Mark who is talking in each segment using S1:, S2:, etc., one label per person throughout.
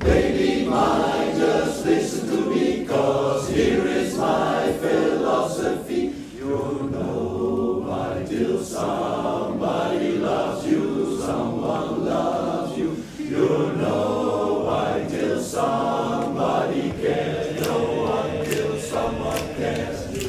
S1: Baby mine, just listen to me, cause here is my philosophy. You know until somebody loves you, someone loves you. You know until somebody cares, no one until someone cares.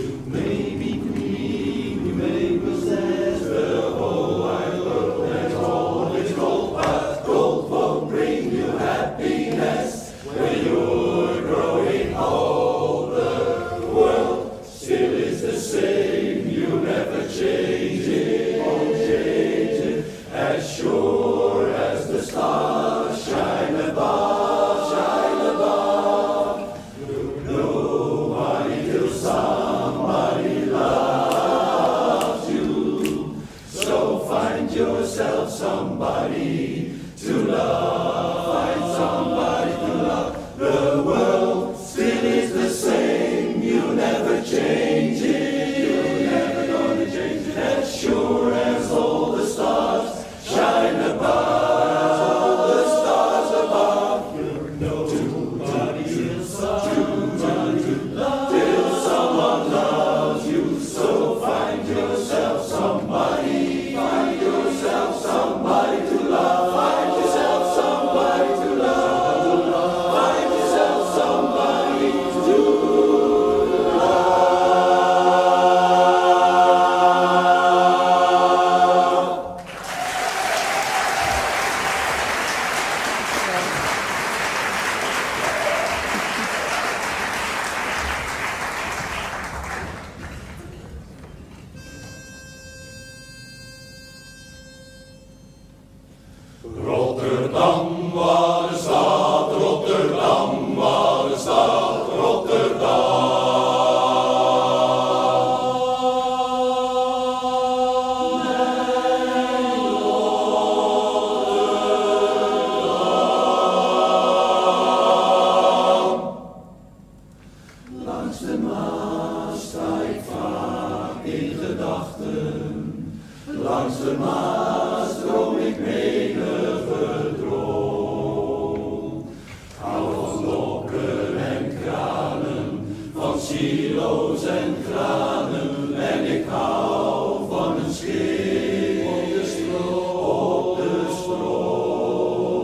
S1: duizend tranen, en ik hou van een schip op de stroom, op de stroom.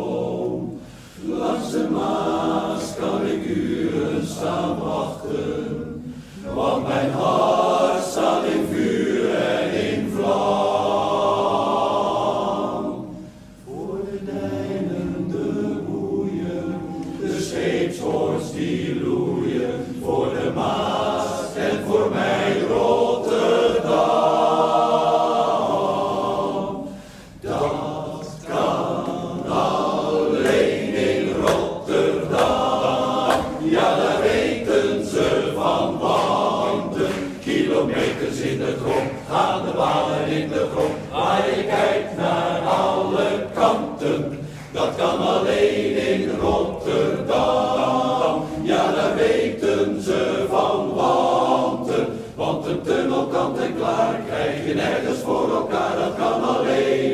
S1: Langs de Maas kan ik uren staan wachten, want mijn hart dat kan alleen in Rotterdam. Ja, daar weten ze van wanten, want een tunnel kant en klaar krijgen je nergens voor elkaar, dat kan alleen.